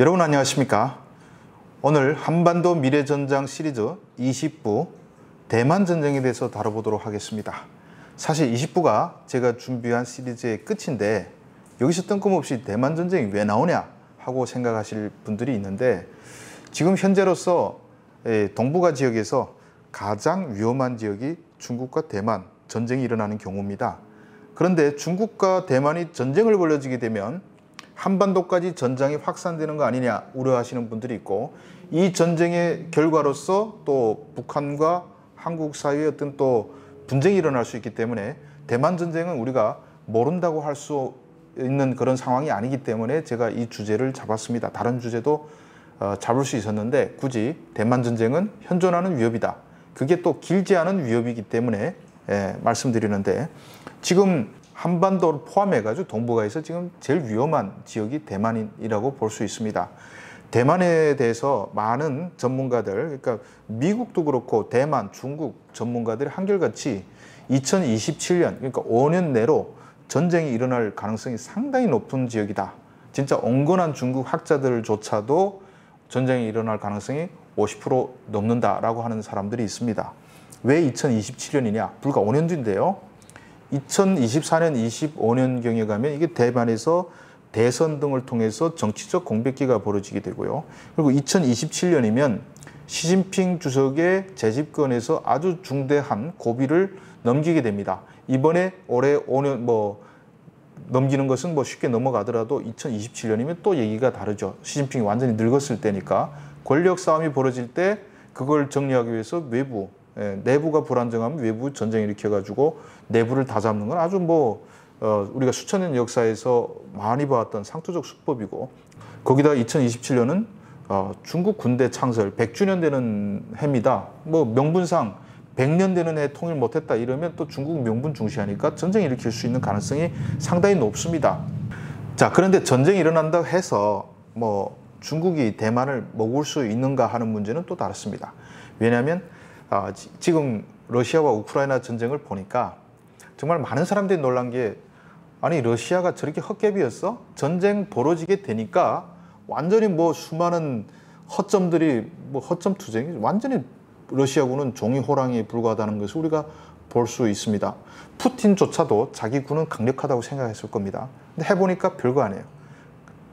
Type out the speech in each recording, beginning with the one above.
여러분 안녕하십니까? 오늘 한반도 미래전장 시리즈 20부 대만 전쟁에 대해서 다뤄보도록 하겠습니다. 사실 20부가 제가 준비한 시리즈의 끝인데 여기서 뜬금없이 대만 전쟁이 왜 나오냐 하고 생각하실 분들이 있는데 지금 현재로서 동북아 지역에서 가장 위험한 지역이 중국과 대만 전쟁이 일어나는 경우입니다. 그런데 중국과 대만이 전쟁을 벌여지게 되면 한반도까지 전장이 확산되는 거 아니냐 우려하시는 분들이 있고 이 전쟁의 결과로서 또 북한과 한국 사이에 어떤 또 분쟁이 일어날 수 있기 때문에 대만 전쟁은 우리가 모른다고 할 수 있는 그런 상황이 아니기 때문에 제가 이 주제를 잡았습니다. 다른 주제도 어, 잡을 수 있었는데 굳이 대만 전쟁은 현존하는 위협이다. 그게 또 길지 않은 위협이기 때문에 예, 말씀드리는데 지금 한반도를 포함해가지고 동북아에서 지금 제일 위험한 지역이 대만이라고 볼 수 있습니다. 대만에 대해서 많은 전문가들, 그러니까 미국도 그렇고 대만, 중국 전문가들이 한결같이 2027년, 그러니까 5년 내로 전쟁이 일어날 가능성이 상당히 높은 지역이다. 진짜 온건한 중국 학자들조차도 전쟁이 일어날 가능성이 50% 넘는다라고 하는 사람들이 있습니다. 왜 2027년이냐? 불과 5년 뒤인데요. 2024년, 25년경에 가면 이게 대만에서 대선 등을 통해서 정치적 공백기가 벌어지게 되고요. 그리고 2027년이면 시진핑 주석의 재집권에서 아주 중대한 고비를 넘기게 됩니다. 이번에 올해 5년 뭐 넘기는 것은 뭐 쉽게 넘어가더라도 2027년이면 또 얘기가 다르죠. 시진핑이 완전히 늙었을 때니까 권력 싸움이 벌어질 때 그걸 정리하기 위해서 외부 예, 내부가 불안정하면 외부 전쟁 일으켜가지고 내부를 다 잡는 건 아주 뭐 어, 우리가 수천 년 역사에서 많이 봐왔던 상투적 수법이고 거기다 2027년은 어, 중국 군대 창설 100주년 되는 해입니다. 뭐 명분상 100년 되는 해 통일 못했다 이러면 또 중국 명분 중시하니까 전쟁 일으킬 수 있는 가능성이 상당히 높습니다. 자 그런데 전쟁이 일어난다 해서 뭐 중국이 대만을 먹을 수 있는가 하는 문제는 또 다릅니다. 왜냐하면 어, 지금 러시아와 우크라이나 전쟁을 보니까 정말 많은 사람들이 놀란 게 아니 러시아가 저렇게 헛개비였어? 전쟁 벌어지게 되니까 완전히 뭐 수많은 허점들이 뭐 허점 투쟁이 완전히 러시아군은 종이 호랑이에 불과하다는 것을 우리가 볼 수 있습니다. 푸틴조차도 자기 군은 강력하다고 생각했을 겁니다. 근데 해보니까 별거 아니에요.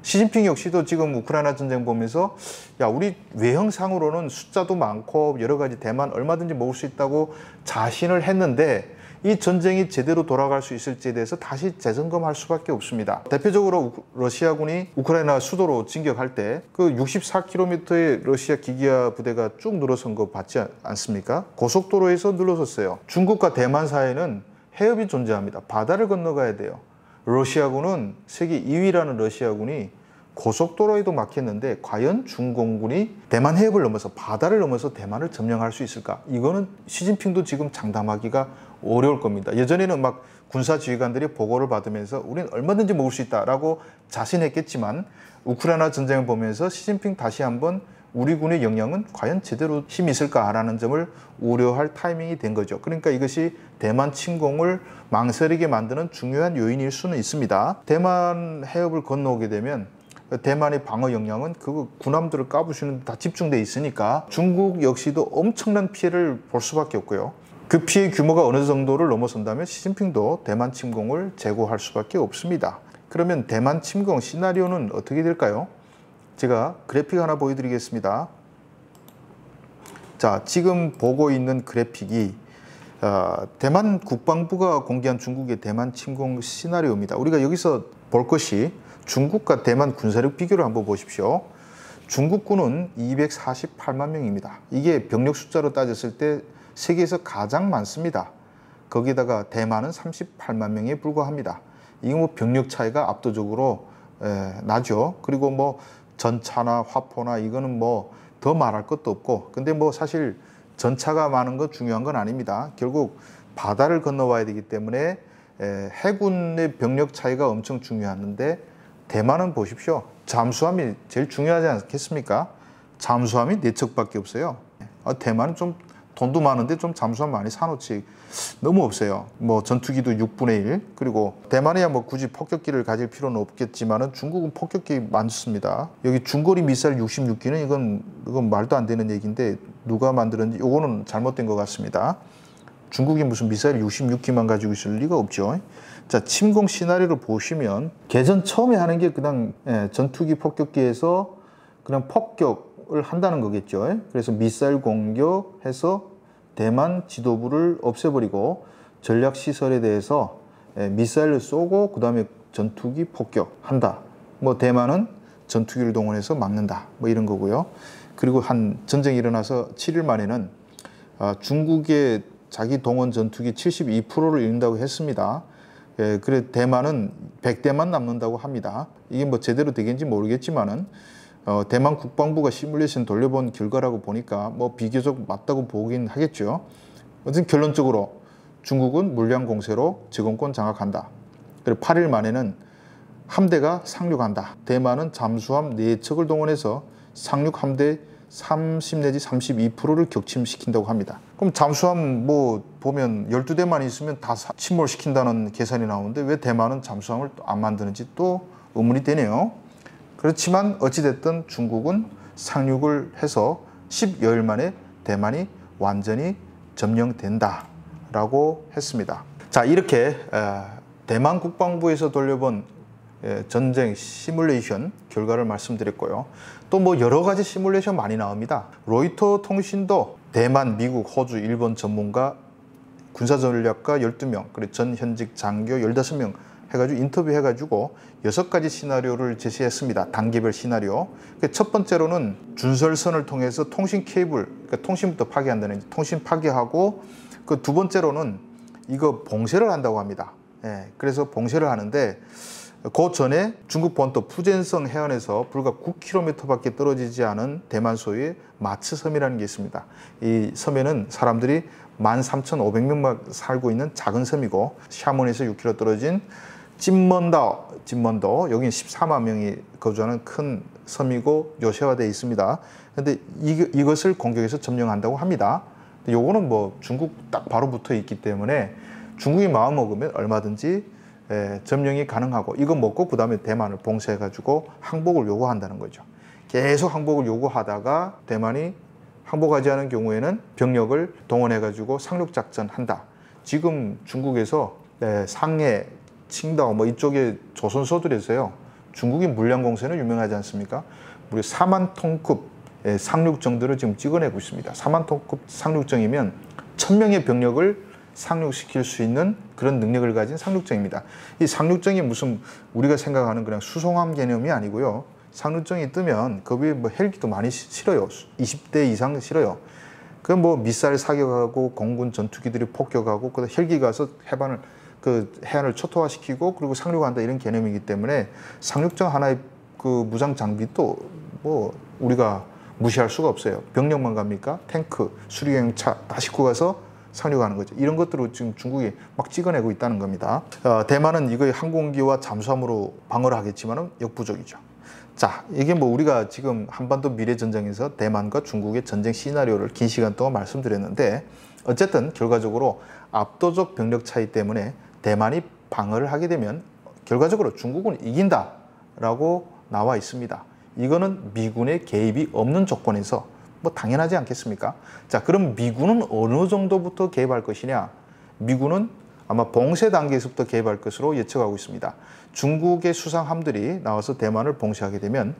시진핑 역시도 지금 우크라이나 전쟁 보면서 야 우리 외형상으로는 숫자도 많고 여러 가지 대만 얼마든지 먹을 수 있다고 자신을 했는데 이 전쟁이 제대로 돌아갈 수 있을지에 대해서 다시 재점검할 수밖에 없습니다. 대표적으로 러시아군이 우크라이나 수도로 진격할 때 그 64km의 러시아 기기화 부대가 쭉 늘어선 거 봤지 않습니까? 고속도로에서 늘어섰어요. 중국과 대만 사이에는 해협이 존재합니다. 바다를 건너가야 돼요. 러시아군은 세계 2위라는 러시아군이 고속도로에도 막혔는데 과연 중공군이 대만 해협을 넘어서 바다를 넘어서 대만을 점령할 수 있을까? 이거는 시진핑도 지금 장담하기가 어려울 겁니다. 예전에는 막 군사 지휘관들이 보고를 받으면서 우리는 얼마든지 먹을 수 있다라고 자신했겠지만 우크라이나 전쟁을 보면서 시진핑 다시 한번 우리 군의 역량은 과연 제대로 힘이 있을까라는 점을 우려할 타이밍이 된 거죠. 그러니까 이것이 대만 침공을 망설이게 만드는 중요한 요인일 수는 있습니다. 대만 해협을 건너오게 되면 대만의 방어 역량은 그 군함들을 까부시는 데다 집중돼 있으니까 중국 역시도 엄청난 피해를 볼 수밖에 없고요. 그 피해 규모가 어느 정도를 넘어선다면 시진핑도 대만 침공을 재고할 수밖에 없습니다. 그러면 대만 침공 시나리오는 어떻게 될까요? 제가 그래픽 하나 보여드리겠습니다. 자, 지금 보고 있는 그래픽이 어, 대만 국방부가 공개한 중국의 대만 침공 시나리오입니다. 우리가 여기서 볼 것이 중국과 대만 군사력 비교를 한번 보십시오. 중국군은 248만 명입니다. 이게 병력 숫자로 따졌을 때 세계에서 가장 많습니다. 거기다가 대만은 38만 명에 불과합니다. 이게 뭐 병력 차이가 압도적으로 에, 나죠. 그리고 뭐 전차나 화포나 이거는 뭐 더 말할 것도 없고 근데 뭐 사실 전차가 많은 건 중요한 건 아닙니다. 결국 바다를 건너와야 되기 때문에 에, 해군의 병력 차이가 엄청 중요한데 대만은 보십시오. 잠수함이 제일 중요하지 않겠습니까? 잠수함이 네 척밖에 없어요. 아, 대만은 좀 돈도 많은데 좀 잠수함 많이 사놓지 너무 없어요. 뭐 전투기도 6분의 1 그리고 대만에야 뭐 굳이 폭격기를 가질 필요는 없겠지만은 중국은 폭격기 많습니다. 여기 중거리 미사일 66기는 이건 이건 말도 안 되는 얘기인데 누가 만들었는지 요거는 잘못된 것 같습니다. 중국이 무슨 미사일 66기만 가지고 있을 리가 없죠. 자, 침공 시나리오를 보시면 개전 처음에 하는 게 그냥 예, 전투기 폭격기에서 그냥 폭격 을 한다는 거겠죠. 그래서 미사일 공격해서 대만 지도부를 없애버리고 전략 시설에 대해서 예, 미사일을 쏘고 그 다음에 전투기 폭격한다. 뭐 대만은 전투기를 동원해서 막는다. 뭐 이런 거고요. 그리고 한 전쟁이 일어나서 7일 만에는 아, 중국의 자기 동원 전투기 72%를 잃는다고 했습니다. 예, 그래 대만은 100대만 남는다고 합니다. 이게 뭐 제대로 되겠는지 모르겠지만은 어, 대만 국방부가 시뮬레이션 돌려본 결과라고 보니까 뭐 비교적 맞다고 보긴 하겠죠. 어쨌든 결론적으로 중국은 물량 공세로 지공권 장악한다. 그리고 8일 만에는 함대가 상륙한다. 대만은 잠수함 4척을 동원해서 상륙 함대 30 내지 32%를 격침시킨다고 합니다. 그럼 잠수함 뭐 보면 12대만 있으면 다 침몰시킨다는 계산이 나오는데 왜 대만은 잠수함을 안 만드는지 또 의문이 되네요. 그렇지만 어찌됐든 중국은 상륙을 해서 10여일 만에 대만이 완전히 점령된다라고 했습니다. 자 이렇게 대만 국방부에서 돌려본 전쟁 시뮬레이션 결과를 말씀드렸고요. 또 뭐 여러 가지 시뮬레이션 많이 나옵니다. 로이터 통신도 대만, 미국, 호주, 일본 전문가 군사전략가 12명, 그리고 전 현직 장교 15명 해가지고 인터뷰 해가지고 여섯 가지 시나리오를 제시했습니다. 단계별 시나리오. 그첫 번째로는 준설선을 통해서 통신 케이블, 그러니까 통신부터 파괴한다는 통신 파괴하고 그 두 번째로는 이거 봉쇄를 한다고 합니다. 예, 그래서 봉쇄를 하는데 그 전에 중국 본토 푸젠성 해안에서 불과 9km밖에 떨어지지 않은 대만 소유의 마츠섬이라는 게 있습니다. 이 섬에는 사람들이 13,500명만 살고 있는 작은 섬이고 샤먼에서 6km 떨어진 찐먼다오, 찐먼도 여기는 14만 명이 거주하는 큰 섬이고 요새화되어 있습니다. 근데 이, 이것을 공격해서 점령한다고 합니다. 요거는 뭐 중국 딱 바로 붙어 있기 때문에 중국이 마음 먹으면 얼마든지 예, 점령이 가능하고 이거 먹고 그 다음에 대만을 봉쇄해 가지고 항복을 요구한다는 거죠. 계속 항복을 요구하다가 대만이 항복하지 않은 경우에는 병력을 동원해 가지고 상륙 작전 한다. 지금 중국에서 예, 상해, 칭다오 뭐 이쪽에 조선소들에서요. 중국의 물량 공세는 유명하지 않습니까? 무려 4만 톤급 예, 상륙정들을 지금 찍어내고 있습니다. 4만 톤급 상륙정이면 1000명의 병력을 상륙시킬 수 있는 그런 능력을 가진 상륙정입니다. 이 상륙정이 무슨 우리가 생각하는 그냥 수송함 개념이 아니고요. 상륙정이 뜨면 그 위에 뭐 헬기도 많이 실어요. 20대 이상 실어요. 그 뭐 미사일 사격하고 공군 전투기들이 폭격하고 그 헬기 가서 해반을 그 해안을 초토화시키고 그리고 상륙한다 이런 개념이기 때문에 상륙정 하나의 그 무장 장비도 뭐 우리가 무시할 수가 없어요. 병력만 갑니까? 탱크, 수리경차 다 싣고 가서 상륙하는 거죠. 이런 것들을 지금 중국이 막 찍어내고 있다는 겁니다. 어, 대만은 이거 항공기와 잠수함으로 방어를 하겠지만 역부족이죠. 자, 이게 뭐 우리가 지금 한반도 미래 전쟁에서 대만과 중국의 전쟁 시나리오를 긴 시간 동안 말씀드렸는데 어쨌든 결과적으로 압도적 병력 차이 때문에 대만이 방어를 하게 되면 결과적으로 중국은 이긴다라고 나와 있습니다. 이거는 미군의 개입이 없는 조건에서 뭐 당연하지 않겠습니까? 자, 그럼 미군은 어느 정도부터 개입할 것이냐? 미군은 아마 봉쇄 단계에서부터 개입할 것으로 예측하고 있습니다. 중국의 수상함들이 나와서 대만을 봉쇄하게 되면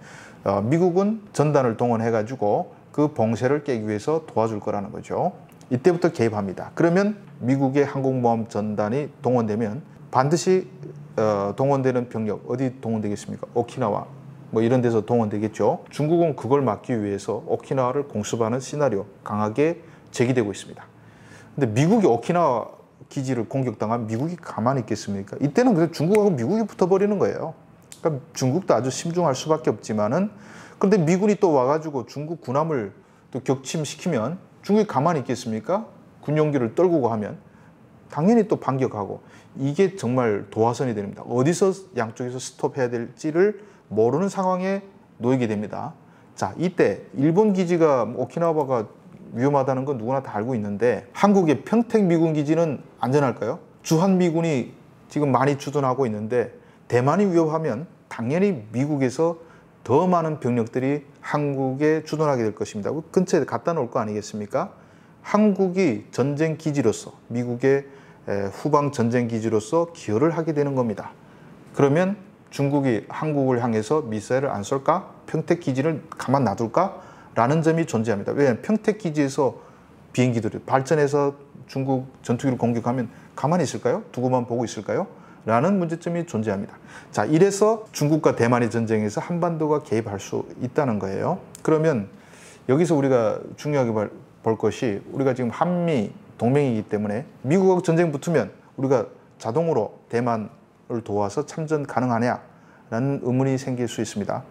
어, 미국은 전단을 동원해가지고 그 봉쇄를 깨기 위해서 도와줄 거라는 거죠. 이때부터 개입합니다. 그러면 미국의 항공모함 전단이 동원되면 반드시 어, 동원되는 병력 어디 동원되겠습니까? 오키나와 뭐 이런 데서 동원되겠죠. 중국은 그걸 막기 위해서 오키나와를 공습하는 시나리오 강하게 제기되고 있습니다. 근데 미국이 오키나와 기지를 공격당하면 미국이 가만히 있겠습니까? 이때는 그래 중국하고 미국이 붙어버리는 거예요. 그러니까 중국도 아주 심중할 수밖에 없지만은 근데 미군이 또 와가지고 중국 군함을 또 격침시키면 중국이 가만히 있겠습니까? 군용기를 떨구고 하면 당연히 또 반격하고 이게 정말 도화선이 됩니다. 어디서 양쪽에서 스톱해야 될지를 모르는 상황에 놓이게 됩니다. 자, 이때 일본 기지가 뭐 오키나와가 위험하다는 건 누구나 다 알고 있는데 한국의 평택 미군 기지는 안전할까요? 주한 미군이 지금 많이 주둔하고 있는데 대만이 위협하면 당연히 미국에서 더 많은 병력들이 한국에 주둔하게 될 것입니다. 그 근처에 갖다 놓을 거 아니겠습니까? 한국이 전쟁 기지로서 미국의 후방 전쟁 기지로서 기여를 하게 되는 겁니다. 그러면 중국이 한국을 향해서 미사일을 안 쏠까? 평택 기지를 가만 놔둘까? 라는 점이 존재합니다. 왜냐하면 평택 기지에서 비행기들이 발전해서 중국 전투기를 공격하면 가만히 있을까요? 두고만 보고 있을까요? 라는 문제점이 존재합니다. 자, 이래서 중국과 대만의 전쟁에서 한반도가 개입할 수 있다는 거예요. 그러면 여기서 우리가 중요하게 볼 것이 우리가 지금 한미 동맹이기 때문에 미국하고 전쟁 붙으면 우리가 자동으로 대만을 도와서 참전 가능하냐라는 의문이 생길 수 있습니다.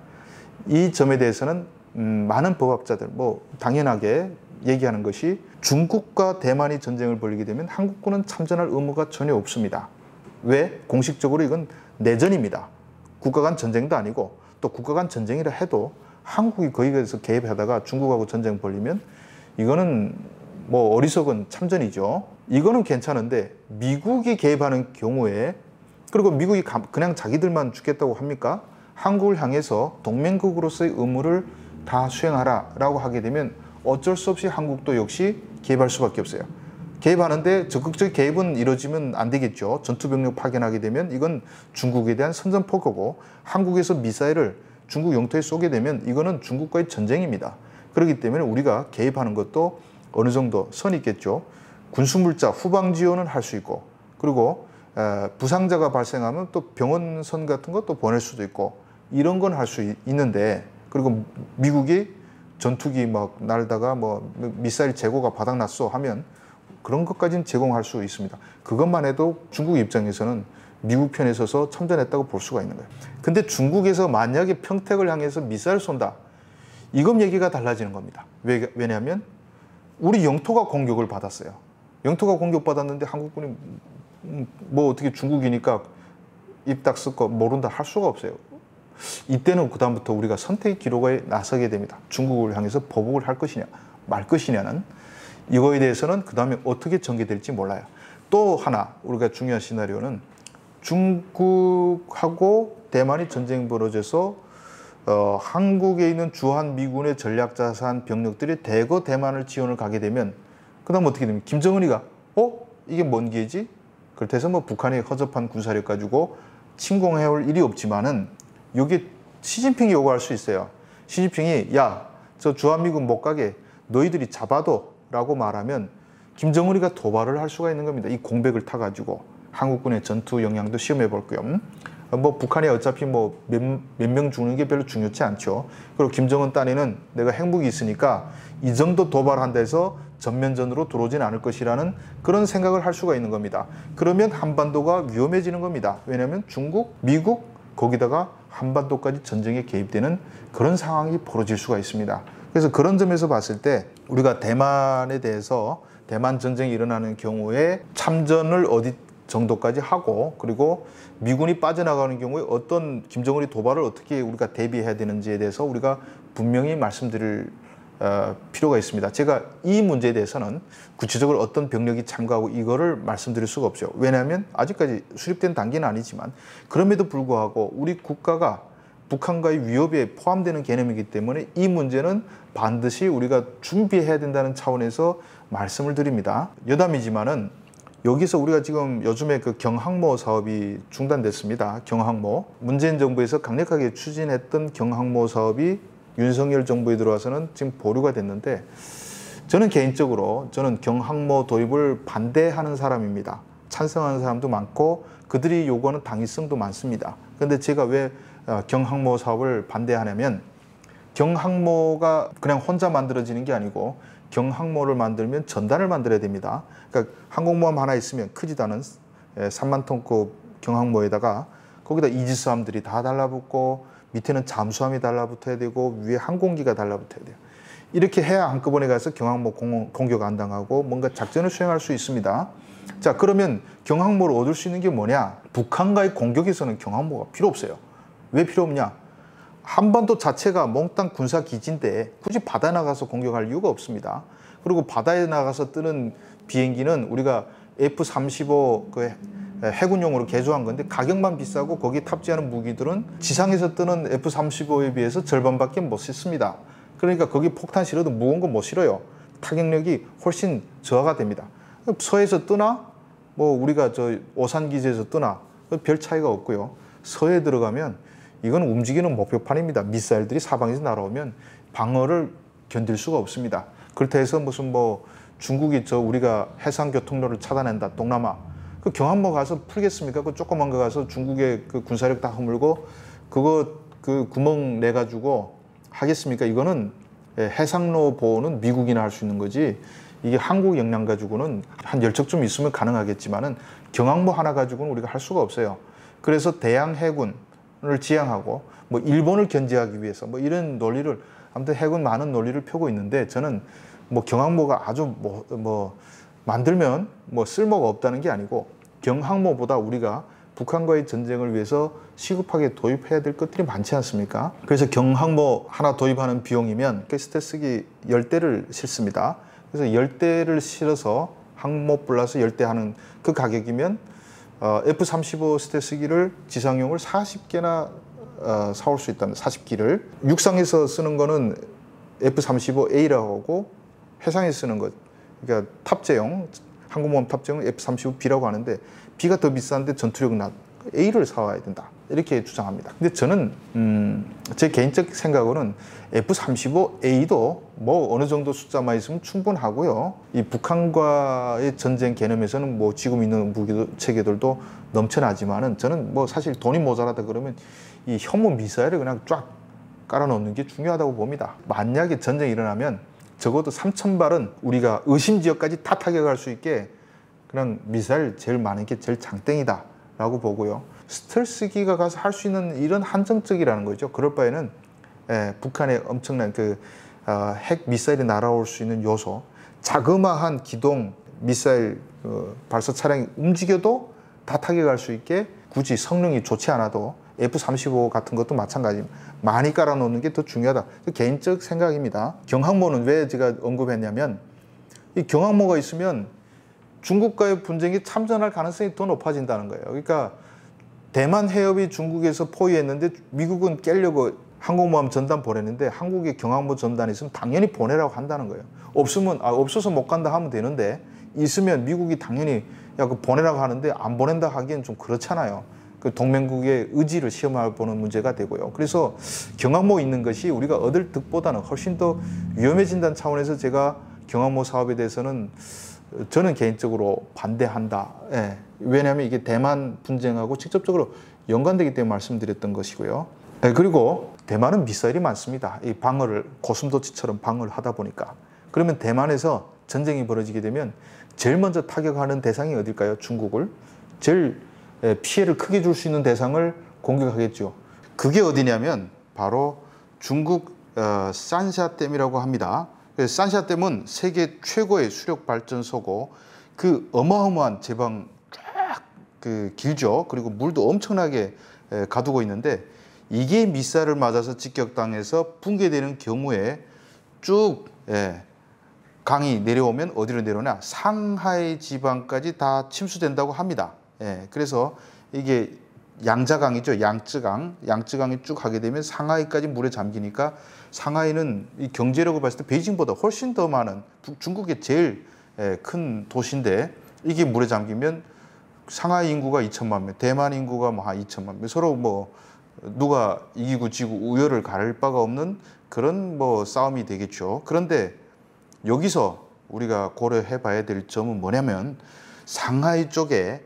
이 점에 대해서는 음, 많은 법학자들 뭐 당연하게 얘기하는 것이 중국과 대만이 전쟁을 벌이게 되면 한국군은 참전할 의무가 전혀 없습니다. 왜? 공식적으로 이건 내전입니다. 국가 간 전쟁도 아니고 또 국가 간 전쟁이라 해도 한국이 거기에서 개입하다가 중국하고 전쟁 벌리면 이거는 뭐 어리석은 참전이죠. 이거는 괜찮은데 미국이 개입하는 경우에 그리고 미국이 그냥 자기들만 죽겠다고 합니까? 한국을 향해서 동맹국으로서의 의무를 다 수행하라라고 하게 되면 어쩔 수 없이 한국도 역시 개입할 수밖에 없어요. 개입하는데 적극적 개입은 이루어지면 안 되겠죠. 전투병력 파견하게 되면 이건 중국에 대한 선전포고고 한국에서 미사일을 중국 영토에 쏘게 되면 이거는 중국과의 전쟁입니다. 그렇기 때문에 우리가 개입하는 것도 어느 정도 선이 있겠죠. 군수물자 후방 지원은 할 수 있고 그리고 부상자가 발생하면 또 병원선 같은 것도 보낼 수도 있고 이런 건 할 수 있는데 그리고 미국이 전투기 막 날다가 뭐 미사일 재고가 바닥났어 하면 그런 것까지는 제공할 수 있습니다. 그것만 해도 중국 입장에서는 미국 편에 서서 참전했다고 볼 수가 있는 거예요. 근데 중국에서 만약에 평택을 향해서 미사일 쏜다. 이건 얘기가 달라지는 겁니다. 왜, 왜냐하면 우리 영토가 공격을 받았어요. 영토가 공격받았는데 한국군이 뭐 어떻게 중국이니까 입딱 쓸거 모른다 할 수가 없어요. 이때는 그다음부터 우리가 선택의 기로에 나서게 됩니다. 중국을 향해서 보복을 할 것이냐 말 것이냐는 이거에 대해서는 그 다음에 어떻게 전개될지 몰라요. 또 하나 우리가 중요한 시나리오는 중국하고 대만이 전쟁 벌어져서 어, 한국에 있는 주한 미군의 전략자산 병력들이 대거 대만을 지원을 가게 되면 그 다음 어떻게 됩니까? 김정은이가 어 이게 뭔 기회지? 그렇다해서 뭐 북한의 허접한 군사력 가지고 침공해올 일이 없지만은 여기 시진핑이 요구할 수 있어요. 시진핑이 야 저 주한미군 못 가게 너희들이 잡아도 라고 말하면 김정은이가 도발을 할 수가 있는 겁니다. 이 공백을 타가지고 한국군의 전투 역량도 시험해 볼 겸. 뭐 북한이 어차피 뭐 몇 명 죽는 게 별로 중요치 않죠. 그리고 김정은 딴에는 내가 행복이 있으니까 이 정도 도발한다 해서 전면전으로 들어오진 않을 것이라는 그런 생각을 할 수가 있는 겁니다. 그러면 한반도가 위험해지는 겁니다. 왜냐하면 중국, 미국, 거기다가 한반도까지 전쟁에 개입되는 그런 상황이 벌어질 수가 있습니다. 그래서 그런 점에서 봤을 때 우리가 대만에 대해서 대만 전쟁이 일어나는 경우에 참전을 어디 정도까지 하고 그리고 미군이 빠져나가는 경우에 어떤 김정은이 도발을 어떻게 우리가 대비해야 되는지에 대해서 우리가 분명히 말씀드릴 어, 필요가 있습니다. 제가 이 문제에 대해서는 구체적으로 어떤 병력이 참가하고 이거를 말씀드릴 수가 없죠. 왜냐하면 아직까지 수립된 단계는 아니지만 그럼에도 불구하고 우리 국가가 북한과의 위협에 포함되는 개념이기 때문에 이 문제는 반드시 우리가 준비해야 된다는 차원에서 말씀을 드립니다. 여담이지만은 여기서 우리가 지금 요즘에 그 경항모 사업이 중단됐습니다. 경항모. 문재인 정부에서 강력하게 추진했던 경항모 사업이 윤석열 정부에 들어와서는 지금 보류가 됐는데 저는 개인적으로 저는 경항모 도입을 반대하는 사람입니다. 찬성하는 사람도 많고 그들이 요구하는 당위성도 많습니다. 근데 제가 왜 어, 경항모 사업을 반대하냐면 경항모가 그냥 혼자 만들어지는 게 아니고 경항모를 만들면 전단을 만들어야 됩니다. 그러니까 항공모함 하나 있으면 크지도 않은 3만 톤급 경항모에다가 거기다 이지수함들이 다 달라붙고 밑에는 잠수함이 달라붙어야 되고 위에 항공기가 달라붙어야 돼요. 이렇게 해야 한꺼번에 가서 경항모 공격 안 당하고 뭔가 작전을 수행할 수 있습니다. 자 그러면 경항모를 얻을 수 있는 게 뭐냐? 북한과의 공격에서는 경항모가 필요 없어요. 왜 필요 없냐? 한반도 자체가 몽땅 군사 기지인데 굳이 바다 나가서 공격할 이유가 없습니다. 그리고 바다에 나가서 뜨는 비행기는 우리가 F-35 그 해군용으로 개조한 건데 가격만 비싸고 거기 탑재하는 무기들은 지상에서 뜨는 F-35에 비해서 절반밖에 못 싣습니다. 그러니까 거기 폭탄 실어도 무거운 거 못 실어요. 타격력이 훨씬 저하가 됩니다. 서해에서 뜨나 뭐 우리가 저 오산 기지에서 뜨나 별 차이가 없고요. 서해 들어가면 이건 움직이는 목표판입니다. 미사일들이 사방에서 날아오면 방어를 견딜 수가 없습니다. 그렇다 해서 무슨 뭐 중국이 저 우리가 해상 교통로를 차단한다 동남아 그 경항모 가서 풀겠습니까? 그 조그만 거 가서 중국의 그 군사력 다 허물고 그거 그 구멍 내 가지고 하겠습니까? 이거는 예, 해상로 보호는 미국이나 할 수 있는 거지 이게 한국 역량 가지고는 한 열척 좀 있으면 가능하겠지만은 경항모 하나 가지고는 우리가 할 수가 없어요. 그래서 대양 해군 을 지향하고 뭐 일본을 견제하기 위해서 뭐 이런 논리를 아무튼 해군 많은 논리를 펴고 있는데 저는 뭐 경항모가 아주 뭐, 뭐 만들면 뭐 쓸모가 없다는 게 아니고 경항모보다 우리가 북한과의 전쟁을 위해서 시급하게 도입해야 될 것들이 많지 않습니까? 그래서 경항모 하나 도입하는 비용이면 스텔스기 열대를 실습니다. 그래서 열대를 실어서 항모 플러스 열대 하는 그 가격이면 어, F-35 스텔스기를 지상용을 40개나 어, 사올 수 있다는 40기를. 육상에서 쓰는 거는 F-35A라고 하고 해상에서 쓰는 것. 그러니까 탑재용 항공모함 탑재용 F-35B라고 하는데 B가 더 비싼데 전투력 낮. A를 사와야 된다 이렇게 주장합니다. 근데 저는 음, 제 개인적 생각으로는 F-35A도 뭐 어느 정도 숫자만 있으면 충분하고요. 이 북한과의 전쟁 개념에서는 뭐 지금 있는 무기 체계들도 넘쳐나지만은 저는 뭐 사실 돈이 모자라다 그러면 이 혐오 미사일을 그냥 쫙 깔아놓는 게 중요하다고 봅니다. 만약에 전쟁이 일어나면 적어도 3천 발은 우리가 의심 지역까지 다 타격할 수 있게 그냥 미사일 제일 많은 게 제일 장땡이다 라고 보고요. 스텔스기가 가서 할 수 있는 일은 한정적이라는 거죠. 그럴 바에는 예, 북한의 엄청난 그 어, 핵 미사일이 날아올 수 있는 요소, 자그마한 기동 미사일 어, 발사 차량이 움직여도 다 타격할 수 있게 굳이 성능이 좋지 않아도 F-35 같은 것도 마찬가지 많이 깔아놓는 게 더 중요하다. 개인적 생각입니다. 경항모는 왜 제가 언급했냐면 이 경항모가 있으면 중국과의 분쟁이 참전할 가능성이 더 높아진다는 거예요. 그러니까 대만 해협이 중국에서 포위했는데 미국은 깰려고 항공모함 전단 보냈는데 한국에 경항모 전단이 있으면 당연히 보내라고 한다는 거예요. 없으면 아 없어서 못 간다 하면 되는데 있으면 미국이 당연히 야 그 보내라고 하는데 안 보낸다 하기엔 좀 그렇잖아요. 그 동맹국의 의지를 시험해 보는 문제가 되고요. 그래서 경항모 있는 것이 우리가 얻을 득보다는 훨씬 더 위험해진다는 차원에서 제가 경항모 사업에 대해서는 저는 개인적으로 반대한다. 예. 왜냐하면 이게 대만 분쟁하고 직접적으로 연관되기 때문에 말씀드렸던 것이고요. 예, 그리고 대만은 미사일이 많습니다. 이 방어를 고슴도치처럼 방어를 하다 보니까 그러면 대만에서 전쟁이 벌어지게 되면 제일 먼저 타격하는 대상이 어딜까요? 중국을 제일 예, 피해를 크게 줄 수 있는 대상을 공격하겠죠. 그게 어디냐면 바로 중국 어, 산샤댐이라고 합니다. 산샤댐은 세계 최고의 수력 발전소고 그 어마어마한 제방 쫙 그 길죠. 그리고 물도 엄청나게 가두고 있는데 이게 미사를 맞아서 직격당해서 붕괴되는 경우에 쭉 예, 강이 내려오면 어디로 내려오냐 상하이 지방까지 다 침수된다고 합니다. 예, 그래서 이게 양자강이죠. 양쯔강. 양쯔강이 쭉 가게 되면 상하이까지 물에 잠기니까 상하이는 이 경제력을 봤을 때 베이징보다 훨씬 더 많은 중국의 제일 예, 큰 도시인데 이게 물에 잠기면 상하이 인구가 2천만 명, 대만 인구가 뭐 한 2천만 명. 서로 뭐 누가 이기고 지고 우열을 가릴 바가 없는 그런 뭐 싸움이 되겠죠. 그런데 여기서 우리가 고려해 봐야 될 점은 뭐냐면 상하이 쪽에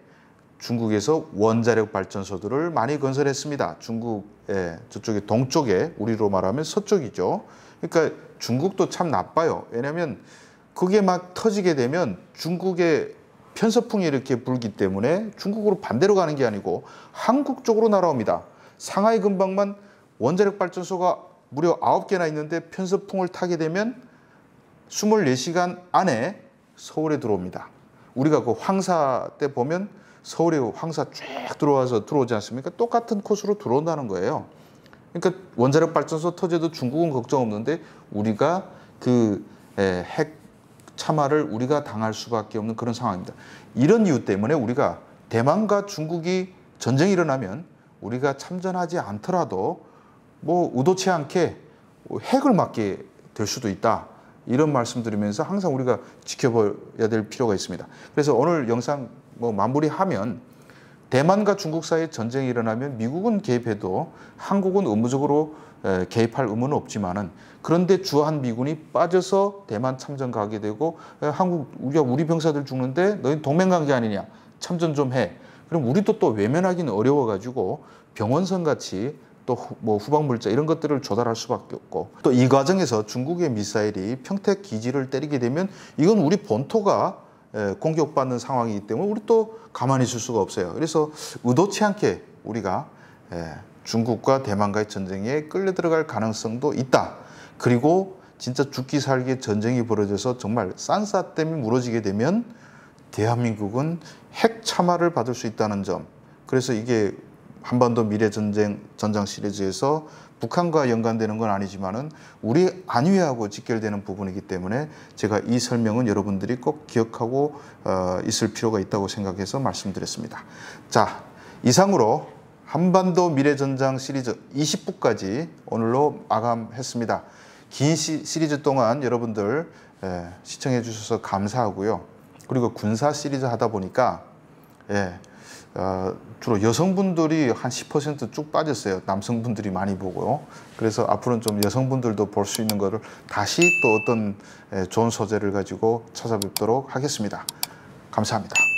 중국에서 원자력 발전소들을 많이 건설했습니다. 중국의 저쪽에 동쪽에 우리로 말하면 서쪽이죠. 그러니까 중국도 참 나빠요. 왜냐하면 그게 막 터지게 되면 중국의 편서풍이 이렇게 불기 때문에 중국으로 반대로 가는 게 아니고 한국 쪽으로 날아옵니다. 상하이 근방만 원자력 발전소가 무려 9개나 있는데 편서풍을 타게 되면 24시간 안에 서울에 들어옵니다. 우리가 그 황사 때 보면 서울에 황사 쫙 들어와서 들어오지 않습니까? 똑같은 코스로 들어온다는 거예요. 그러니까 원자력 발전소 터져도 중국은 걱정 없는데 우리가 그 핵 참화를 우리가 당할 수밖에 없는 그런 상황입니다. 이런 이유 때문에 우리가 대만과 중국이 전쟁이 일어나면 우리가 참전하지 않더라도 뭐 의도치 않게 핵을 맞게 될 수도 있다. 이런 말씀 드리면서 항상 우리가 지켜봐야 될 필요가 있습니다. 그래서 오늘 영상 뭐 마무리하면 대만과 중국 사이에 전쟁이 일어나면 미국은 개입해도 한국은 의무적으로 에, 개입할 의무는 없지만은 그런데 주한 미군이 빠져서 대만 참전 가게 되고 에, 한국 우리가 우리 병사들 죽는데 너희 동맹 관계 아니냐 참전 좀 해. 그럼 우리도 또 외면하기는 어려워 가지고 병원선 같이 또뭐 후방 물자 이런 것들을 조달할 수밖에 없고 또 이 과정에서 중국의 미사일이 평택 기지를 때리게 되면 이건 우리 본토가 에, 공격받는 상황이기 때문에 우리 또 가만히 있을 수가 없어요. 그래서 의도치 않게 우리가 에, 중국과 대만과의 전쟁에 끌려 들어갈 가능성도 있다. 그리고 진짜 죽기 살기 전쟁이 벌어져서 정말 싼싸 댐이 무너지게 되면 대한민국은 핵 참화를 받을 수 있다는 점. 그래서 이게 한반도 미래 전쟁 전장 시리즈에서 북한과 연관되는 건 아니지만은 우리 안위하고 직결되는 부분이기 때문에 제가 이 설명은 여러분들이 꼭 기억하고 어, 있을 필요가 있다고 생각해서 말씀드렸습니다. 자, 이상으로 한반도 미래 전장 시리즈 20부까지 오늘로 마감했습니다. 긴 시, 시리즈 동안 여러분들 예, 시청해 주셔서 감사하고요. 그리고 군사 시리즈 하다 보니까 예, 어, 주로 여성분들이 한 10%쭉 빠졌어요. 남성분들이 많이 보고요. 그래서 앞으로는 좀 여성분들도 볼 수 있는 거를 다시 또 어떤 예, 좋은 소재를 가지고 찾아뵙도록 하겠습니다. 감사합니다.